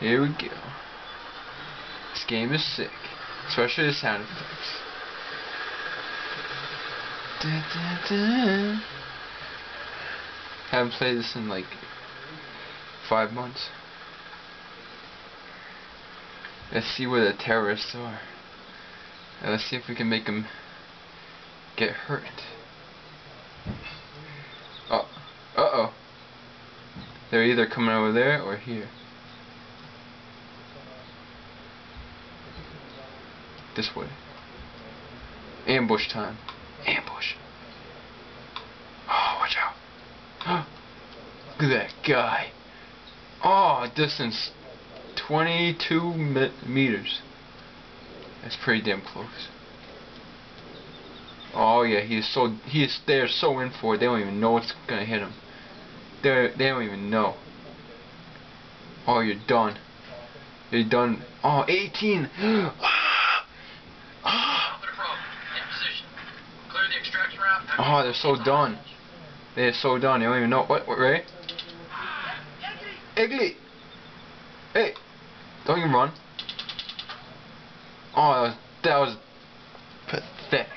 Here we go. This game is sick. Especially the sound effects. Da, da, da. Haven't played this in like five months. Let's see where the terrorists are. And let's see if we can make them get hurt. Oh, uh-oh. They're either coming over there or here. This way. Ambush time. Ambush. Oh, watch out. Look at that guy. Oh, distance 22 me meters. That's pretty damn close. Oh yeah, he is so he is they're so in for it. They don't even know what's gonna hit him. They they don't even know. Oh, you're done. You're done. Oh, 18. Oh, they're so done. They're so done. They don't even know. What, what Ray? Eggly! Hey! Don't even run. Oh, that was, that was pathetic.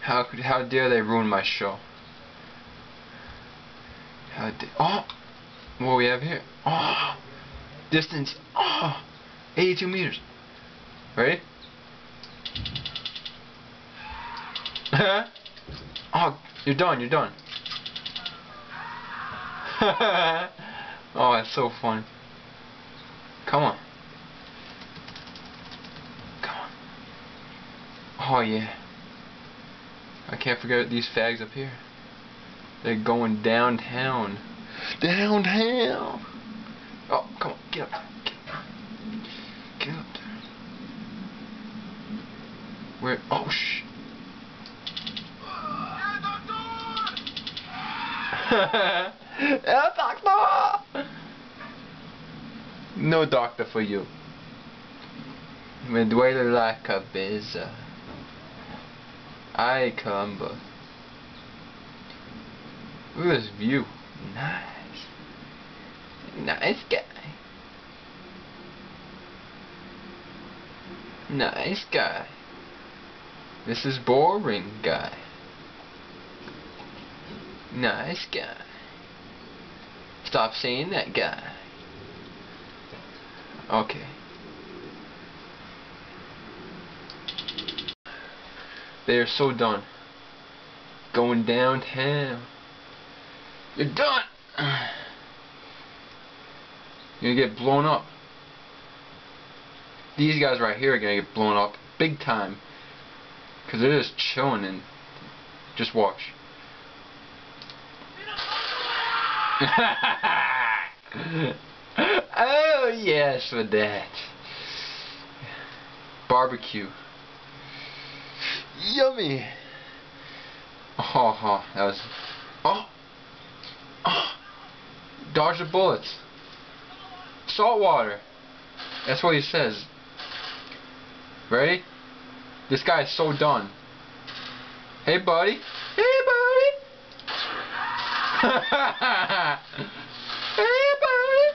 How could, how dare they ruin my show? How dare, oh! What we have here? Oh! Distance, oh! 82 meters. Ready? oh, you're done, you're done. oh, it's so fun. Come on. Come on. Oh, yeah. I can't forget these fags up here. They're going downtown. Downtown! Oh, come on, get up. Get up. Get up. Where? Oh, shh. El eh, doctor! No doctor for you. Me duele la cabeza. Ay, caramba. Look at this view. Nice. Nice guy. Nice guy. This is boring guy. Nice guy. Stop saying that guy. Okay. They are so done. Going downtown. You're done! You're gonna get blown up. These guys right here are gonna get blown up big time. Because they're just chilling and just watch. oh yes, for that. Barbecue. Yummy. Oh, oh, that was. Oh, oh. Dodge the bullets. Salt water. That's what he says. Ready? This guy is so done. Hey, buddy. Hey, buddy. Hey, buddy.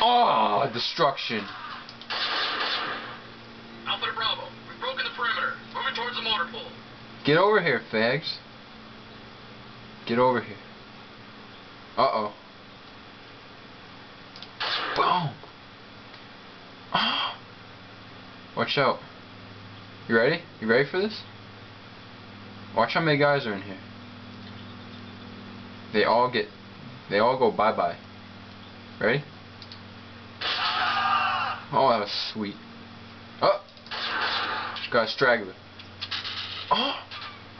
Oh, destruction. Alpha Bravo. We've broken the perimeter. Moving towards the motor pool. Get over here, fags. Get over here. Uh-oh. Boom. Oh. Watch out. You ready? You ready for this? Watch how many guys are in here. They all get, they all go bye-bye. Ready? Oh, that was sweet. Oh! Got a straggler. Oh!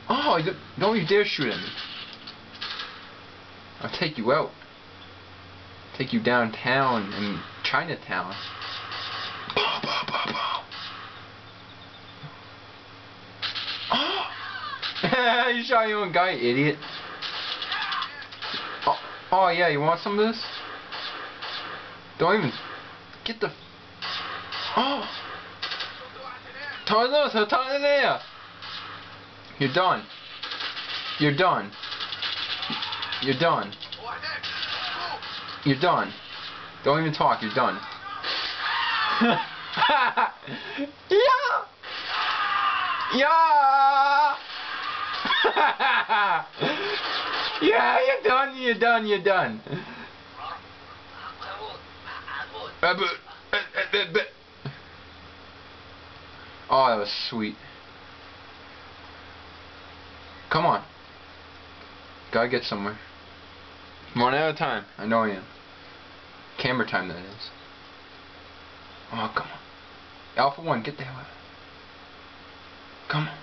Oh, don't you dare shoot at me. I'll take you out. Take you downtown in Chinatown. Bow, bow, bow, bow. Oh! you shot your own guy, idiot. Oh, yeah, you want some of this? Don't even... Get the... Oh! Ta ta there! You're done. You're done. You're done. You're done. Don't even talk, you're done. yeah! Yeah! yeah, you're done, you're done, you're done. Oh, that was sweet. Come on. Gotta get somewhere. I'm running out of time. I know I am. Camera time, that is. Oh, come on. Alpha 1, get the hell out. Come on.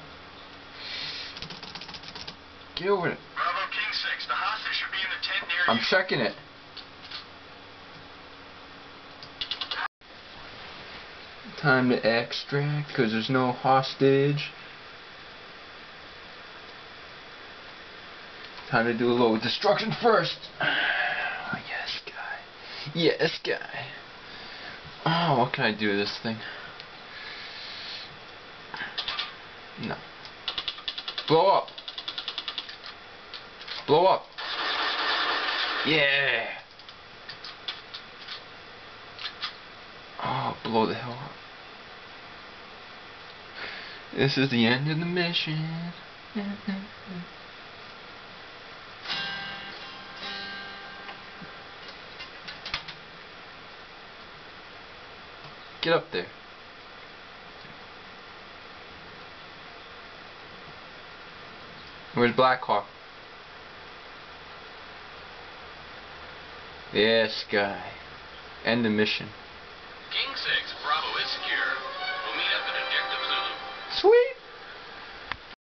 Get over it. Bravo King 6, the hostage should be in the tent near I'm checking it. Time to extract, because there's no hostage. Time to do a little destruction first. Oh, yes, guy. Yes, guy. Oh, what can I do to this thing? No. Blow up. Blow up. Yeah. Oh, blow the hell up. This is the end of the mission. Get up there. Where's Blackhawk? Yes, guy. End the mission. King 6,